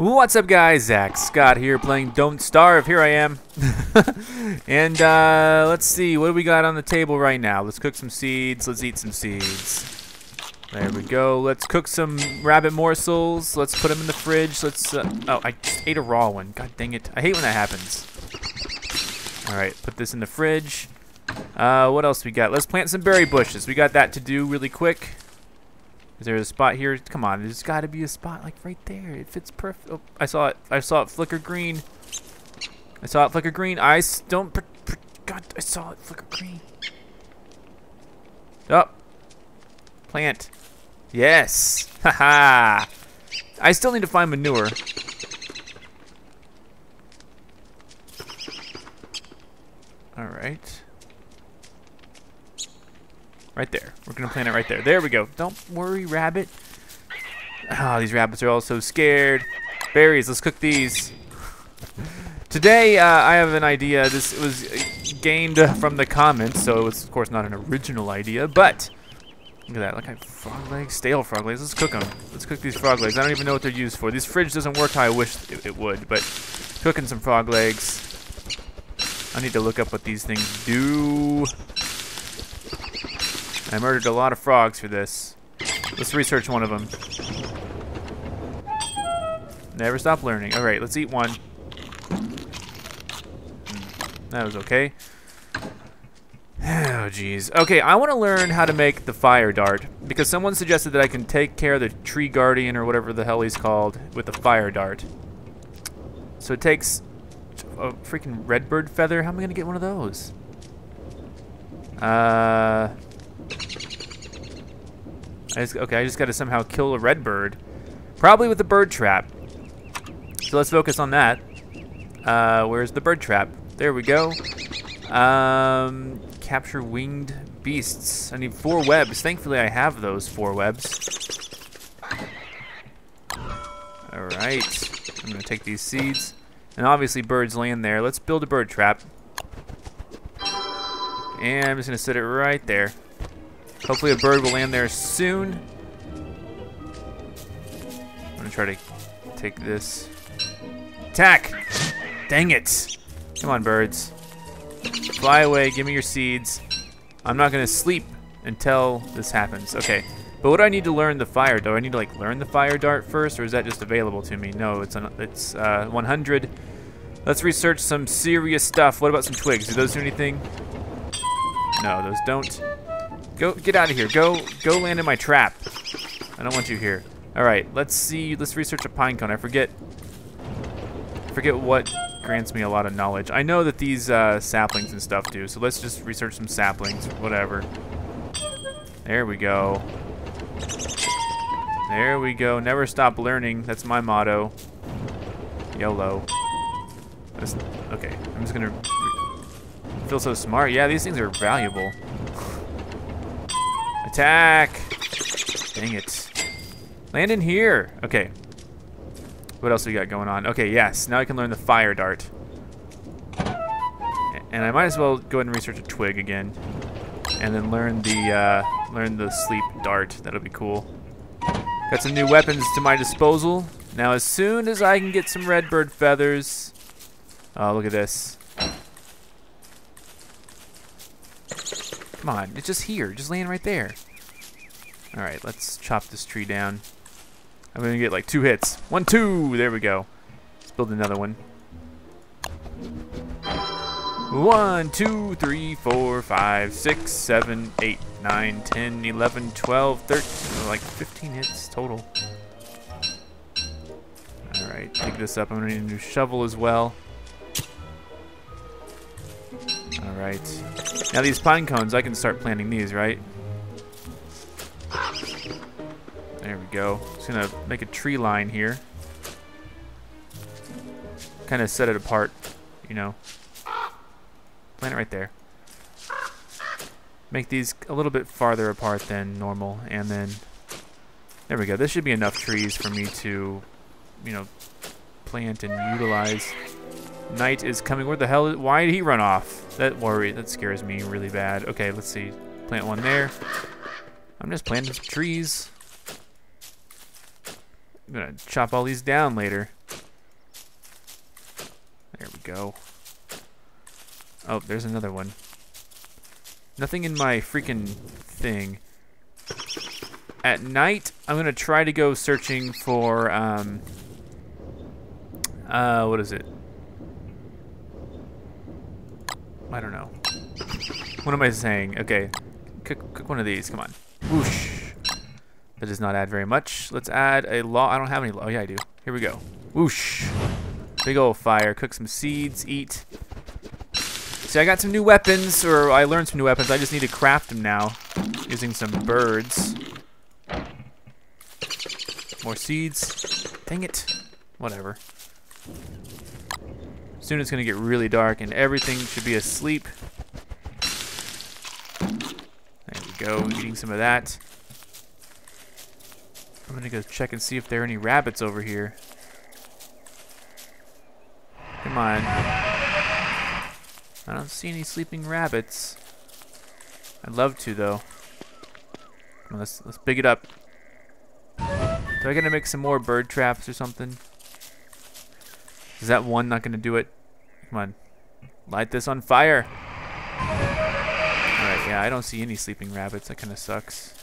What's up guys, Zack Scott here playing Don't Starve, here I am. and uh, let's see, what do we got on the table right now? Let's cook some seeds, let's eat some seeds. There we go, let's cook some rabbit morsels, let's put them in the fridge, let's, uh, oh, I just ate a raw one, god dang it. I hate when that happens. Alright, put this in the fridge. Uh, what else we got? Let's plant some berry bushes, we got that to do really quick. Is there a spot here? Come on, there's got to be a spot like right there. It fits perfect. Oh, I saw it. I saw it flicker green. I saw it flicker green. I don't. God, I saw it flicker green. Up. Oh. Plant. Yes. Haha. I still need to find manure. All right. Right there. We're going to plant it right there. There we go. Don't worry, rabbit. Oh, these rabbits are all so scared. Berries, let's cook these. Today, uh, I have an idea. This was gained from the comments, so it was, of course, not an original idea, but look at that. Look at frog legs, stale frog legs. Let's cook them. Let's cook these frog legs. I don't even know what they're used for. This fridge doesn't work how I wish it, it would, but cooking some frog legs. I need to look up what these things do. I murdered a lot of frogs for this. Let's research one of them. Never stop learning. Alright, let's eat one. That was okay. Oh, jeez. Okay, I want to learn how to make the fire dart. Because someone suggested that I can take care of the tree guardian or whatever the hell he's called with the fire dart. So it takes a freaking redbird feather. How am I going to get one of those? Uh... I just, okay, I just got to somehow kill a red bird. Probably with a bird trap. So let's focus on that. Uh, where's the bird trap? There we go. Um, capture winged beasts. I need four webs. Thankfully, I have those four webs. All right. I'm going to take these seeds. And obviously, birds land there. Let's build a bird trap. And I'm just going to set it right there. Hopefully a bird will land there soon. I'm gonna try to take this. Attack! Dang it! Come on, birds. Fly away, give me your seeds. I'm not gonna sleep until this happens. Okay. But what do I need to learn the fire? Do I need to like learn the fire dart first, or is that just available to me? No, it's an, it's uh, 100. Let's research some serious stuff. What about some twigs? Do those do anything? No, those don't. Go, get out of here. Go, go land in my trap. I don't want you here. All right, let's see. Let's research a pine cone. I forget. I forget what grants me a lot of knowledge. I know that these uh, saplings and stuff do, so let's just research some saplings, whatever. There we go. There we go. Never stop learning. That's my motto. YOLO. That's, okay, I'm just gonna feel so smart. Yeah, these things are valuable. Attack! Dang it. Land in here. Okay. What else we got going on? Okay, yes. Now I can learn the fire dart. And I might as well go ahead and research a twig again. And then learn the uh, learn the sleep dart. That'll be cool. Got some new weapons to my disposal. Now as soon as I can get some redbird feathers. Oh, look at this. Come on, it's just here. Just laying right there. Alright, let's chop this tree down. I'm gonna get like two hits. One, two! There we go. Let's build another one. One, two, three, four, five, six, seven, eight, nine, ten, eleven, twelve, thirteen, like 15 hits total. Alright, pick this up. I'm gonna need a new shovel as well. Alright. Now these pine cones, I can start planting these, right? There we go. Just gonna make a tree line here. Kind of set it apart, you know. Plant it right there. Make these a little bit farther apart than normal, and then there we go. This should be enough trees for me to, you know, plant and utilize. Night is coming. Where the hell? Is, why did he run off? That worry. That scares me really bad. Okay, let's see. Plant one there. I'm just planting some trees. I'm gonna chop all these down later. There we go. Oh, there's another one. Nothing in my freaking thing. At night, I'm gonna try to go searching for, um, uh, what is it? I don't know. What am I saying? Okay, cook, cook one of these, come on. Whoosh. That does not add very much. Let's add a law. I don't have any law. Oh, yeah, I do. Here we go. Whoosh. Big old fire. Cook some seeds. Eat. See, I got some new weapons, or I learned some new weapons. I just need to craft them now using some birds. More seeds. Dang it. Whatever. Soon it's going to get really dark and everything should be asleep. There we go, eating some of that. I'm going to go check and see if there are any rabbits over here. Come on. I don't see any sleeping rabbits. I'd love to though. On, let's let's big it up. Do I gotta make some more bird traps or something? Is that one not gonna do it? Come on. Light this on fire. Alright, yeah, I don't see any sleeping rabbits. That kinda sucks.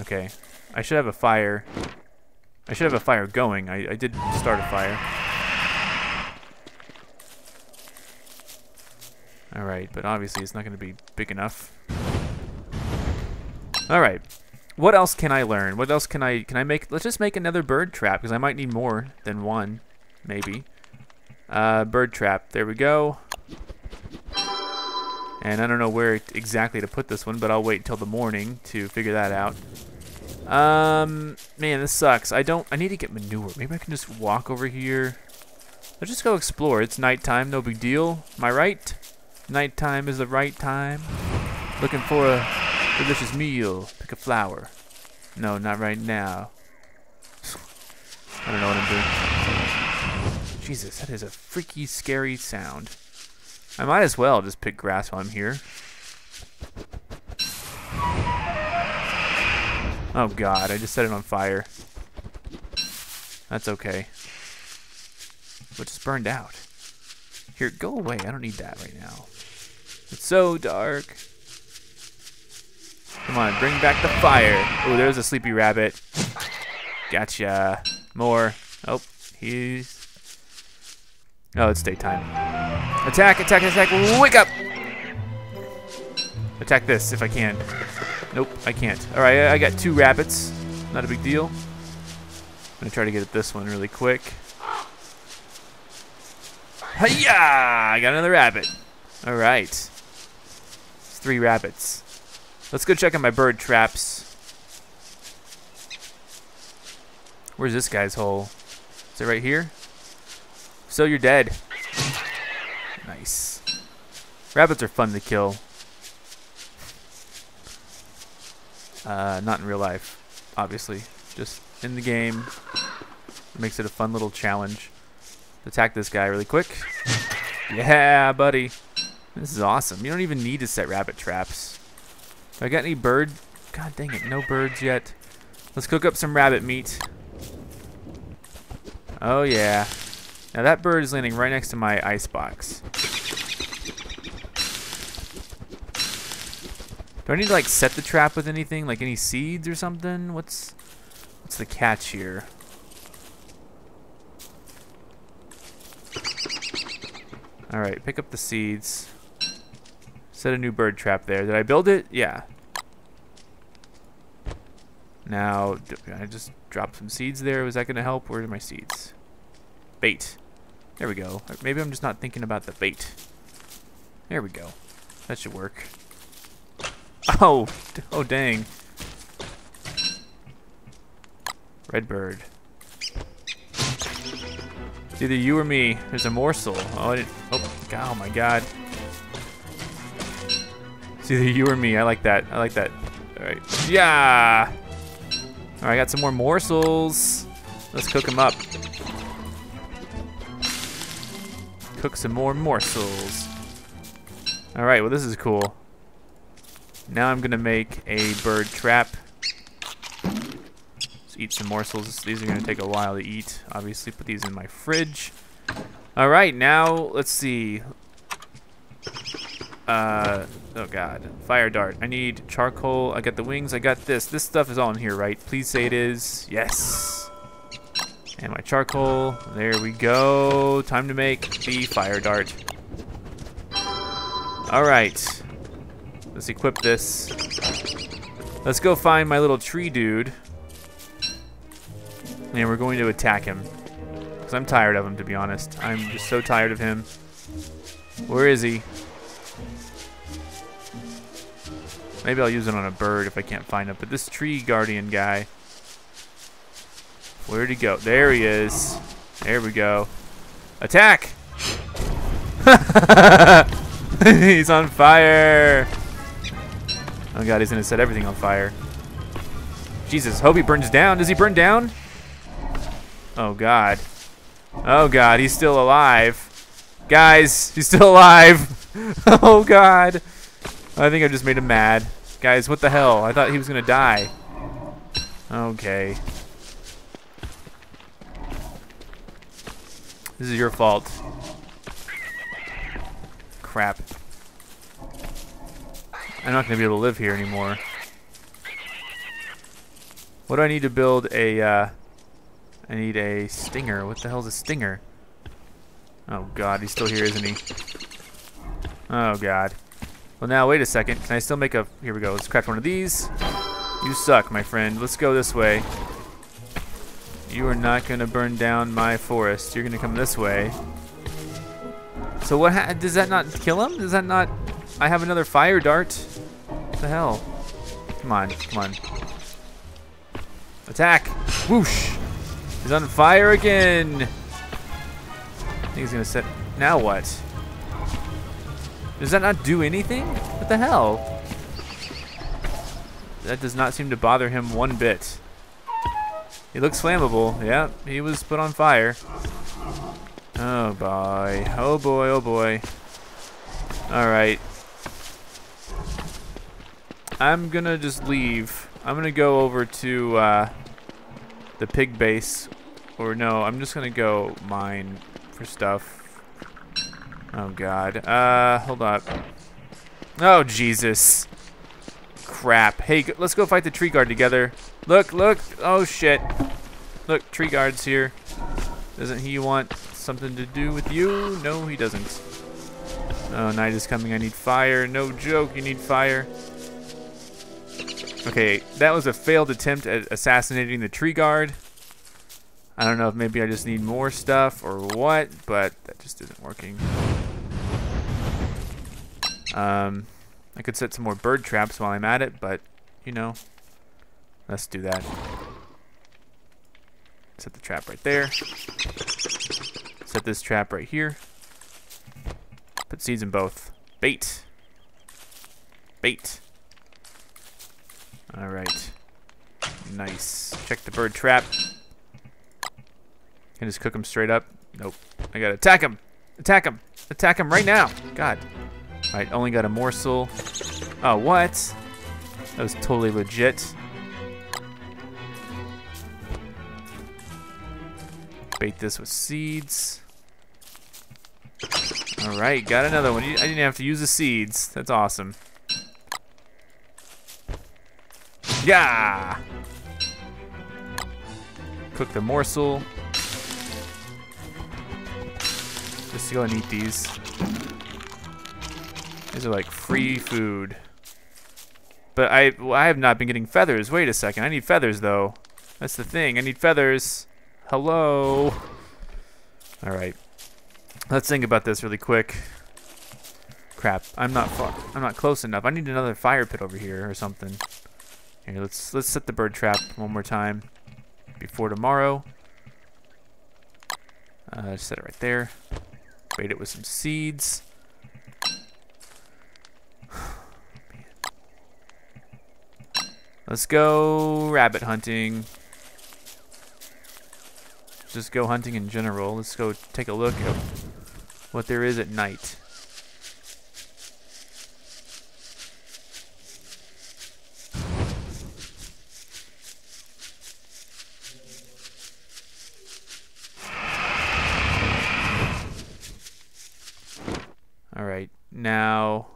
Okay. I should have a fire. I should have a fire going. I, I did start a fire. Alright, but obviously it's not going to be big enough. Alright. What else can I learn? What else can I... Can I make... Let's just make another bird trap, because I might need more than one. Maybe. Uh, bird trap. There we go. And I don't know where exactly to put this one, but I'll wait until the morning to figure that out. Um, man, this sucks. I don't... I need to get manure. Maybe I can just walk over here. Let's just go explore. It's nighttime. No big deal. Am I right? Nighttime is the right time. Looking for a delicious meal. Pick a flower. No, not right now. I don't know what I'm doing. Jesus, that is a freaky, scary sound. I might as well just pick grass while I'm here. Oh god, I just set it on fire. That's okay. But just burned out. Here, go away. I don't need that right now. It's so dark. Come on, bring back the fire. Oh, there's a sleepy rabbit. Gotcha. More. Oh, he's... Oh, it's daytime. Attack, attack, attack. Wake up! Attack this if I can. Nope, I can't. Alright, I got two rabbits. Not a big deal. I'm to try to get at this one really quick. Hiya! I got another rabbit. Alright. Three rabbits. Let's go check on my bird traps. Where's this guy's hole? Is it right here? So you're dead. Nice. Rabbits are fun to kill. Uh, not in real life, obviously. Just in the game. Makes it a fun little challenge. Attack this guy really quick. Yeah, buddy. This is awesome. You don't even need to set rabbit traps. I got any bird? God dang it, no birds yet. Let's cook up some rabbit meat. Oh yeah. Now that bird is landing right next to my ice box. Do I need to like set the trap with anything? Like any seeds or something? What's what's the catch here? Alright, pick up the seeds. Set a new bird trap there. Did I build it? Yeah. Now, I just drop some seeds there? Was that going to help? Where are my seeds? Bait. There we go. Maybe I'm just not thinking about the bait. There we go. That should work. Oh! Oh, dang. Red bird. It's either you or me. There's a morsel. Oh, I didn't, oh, God, oh my God. It's either you or me. I like that. I like that. All right. Yeah. All right, I got some more morsels. Let's cook them up. Cook some more morsels. All right, well, this is cool. Now I'm gonna make a bird trap eat some morsels. These are to take a while to eat. Obviously, put these in my fridge. All right, now let's see. Uh, oh god, fire dart. I need charcoal. I got the wings. I got this. This stuff is all in here, right? Please say it is. Yes. And my charcoal. There we go. Time to make the fire dart. All right. Let's equip this. Let's go find my little tree dude. And we're going to attack him. Because I'm tired of him, to be honest. I'm just so tired of him. Where is he? Maybe I'll use it on a bird if I can't find it. But this tree guardian guy. Where'd he go? There he is. There we go. Attack! he's on fire! Oh god, he's gonna set everything on fire. Jesus, hope he burns down. Does he burn down? Oh god. Oh god, he's still alive. Guys, he's still alive. oh god. I think I just made him mad. Guys, what the hell? I thought he was gonna die. Okay. This is your fault. Crap. I'm not gonna be able to live here anymore. What do I need to build a, uh, I need a stinger. What the hell is a stinger? Oh god, he's still here, isn't he? Oh god. Well now, wait a second. Can I still make a... Here we go. Let's craft one of these. You suck, my friend. Let's go this way. You are not going to burn down my forest. You're going to come this way. So what does that not kill him? Does that not... I have another fire dart. What the hell? Come on, come on. Attack! Whoosh! He's on fire again! I think he's gonna set... Now what? Does that not do anything? What the hell? That does not seem to bother him one bit. He looks flammable. Yeah, he was put on fire. Oh boy. Oh boy, oh boy. Alright. I'm gonna just leave. I'm gonna go over to uh, the pig base. Or no, I'm just gonna go mine for stuff. Oh god. Uh, hold up. Oh Jesus. Crap. Hey, let's go fight the tree guard together. Look, look. Oh shit. Look, tree guard's here. Doesn't he want something to do with you? No, he doesn't. Oh, night is coming. I need fire. No joke, you need fire. Okay, that was a failed attempt at assassinating the tree guard. I don't know if maybe I just need more stuff or what, but that just isn't working. Um, I could set some more bird traps while I'm at it, but, you know, let's do that. Set the trap right there. Set this trap right here. Put seeds in both. Bait. Bait. Alright. Nice. Check the bird trap. Can just cook him straight up. Nope. I gotta attack him. Attack him. Attack him right now. God. Alright, only got a morsel. Oh, what? That was totally legit. Bait this with seeds. Alright, got another one. I didn't have to use the seeds. That's awesome. Yeah! Cook the morsel. Just go and eat these. These are like free food. But I, well, I have not been getting feathers. Wait a second. I need feathers, though. That's the thing. I need feathers. Hello. All right. Let's think about this really quick. Crap. I'm not. I'm not close enough. I need another fire pit over here or something. Here, let's let's set the bird trap one more time before tomorrow. Uh, set it right there. Bait it with some seeds. Let's go rabbit hunting. Just go hunting in general. Let's go take a look at what there is at night. Alright, now.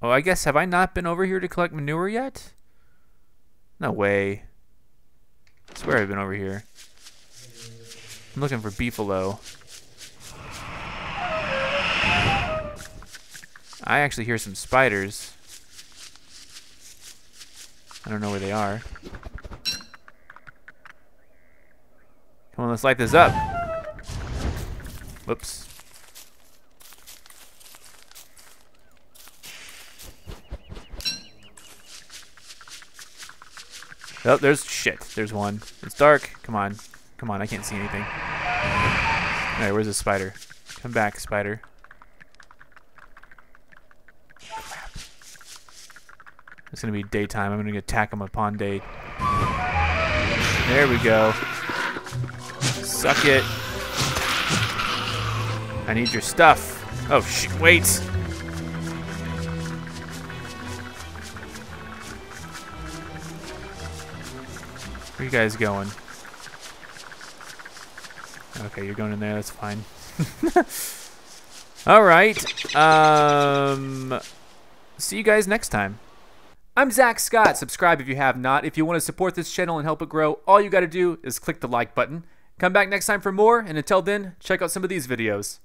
Oh, I guess have I not been over here to collect manure yet? No way. I swear I've been over here. I'm looking for beefalo. I actually hear some spiders. I don't know where they are. Come on, let's light this up. Whoops. Oh, there's shit. There's one. It's dark. Come on. Come on, I can't see anything. Alright, where's the spider? Come back, spider. Crap. It's gonna be daytime. I'm gonna attack him upon day. There we go. Suck it. I need your stuff. Oh, shit, wait. Where you guys going? Okay, you're going in there. That's fine. All right. Um, see you guys next time. I'm Zack Scott. Subscribe if you have not. If you want to support this channel and help it grow, all you got to do is click the like button. Come back next time for more, and until then, check out some of these videos.